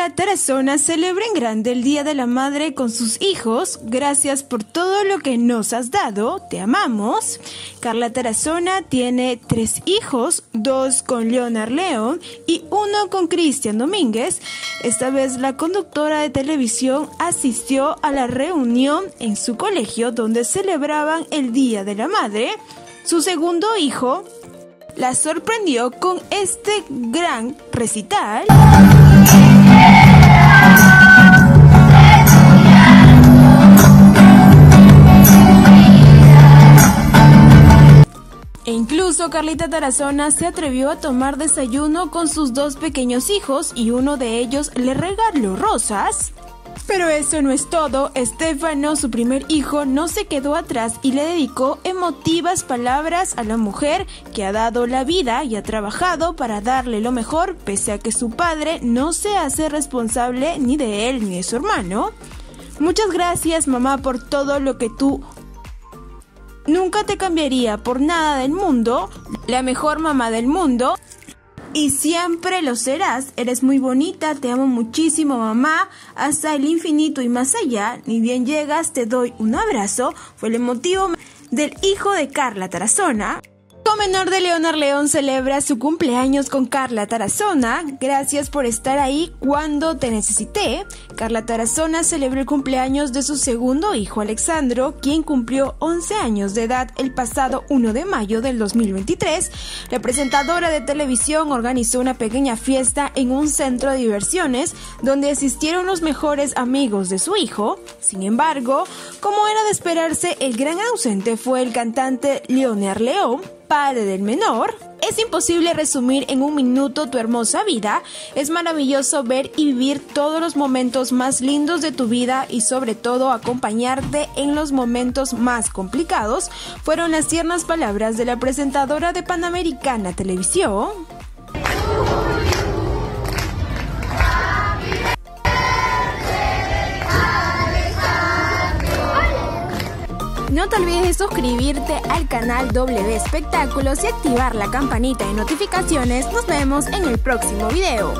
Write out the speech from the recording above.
Carla Tarazona celebra en grande el Día de la Madre con sus hijos. Gracias por todo lo que nos has dado. Te amamos. Carla Tarazona tiene tres hijos, dos con Leonard León y uno con Cristian Domínguez. Esta vez la conductora de televisión asistió a la reunión en su colegio donde celebraban el Día de la Madre. Su segundo hijo la sorprendió con este gran recital. Incluso Carlita Tarazona se atrevió a tomar desayuno con sus dos pequeños hijos y uno de ellos le regaló rosas. Pero eso no es todo, Estefano, su primer hijo, no se quedó atrás y le dedicó emotivas palabras a la mujer que ha dado la vida y ha trabajado para darle lo mejor, pese a que su padre no se hace responsable ni de él ni de su hermano. Muchas gracias mamá por todo lo que tú Nunca te cambiaría por nada del mundo, la mejor mamá del mundo. Y siempre lo serás. Eres muy bonita, te amo muchísimo mamá, hasta el infinito y más allá. Ni bien llegas, te doy un abrazo. Fue el motivo del hijo de Carla Tarazona menor de Leonard León celebra su cumpleaños con Carla Tarazona. Gracias por estar ahí cuando te necesité. Carla Tarazona celebró el cumpleaños de su segundo hijo Alexandro, quien cumplió 11 años de edad el pasado 1 de mayo del 2023. La presentadora de televisión organizó una pequeña fiesta en un centro de diversiones donde asistieron los mejores amigos de su hijo. Sin embargo, como era de esperarse, el gran ausente fue el cantante Leonard León padre del menor. Es imposible resumir en un minuto tu hermosa vida. Es maravilloso ver y vivir todos los momentos más lindos de tu vida y sobre todo acompañarte en los momentos más complicados. Fueron las tiernas palabras de la presentadora de Panamericana Televisión. No te olvides de suscribirte al canal W Espectáculos y activar la campanita de notificaciones. Nos vemos en el próximo video.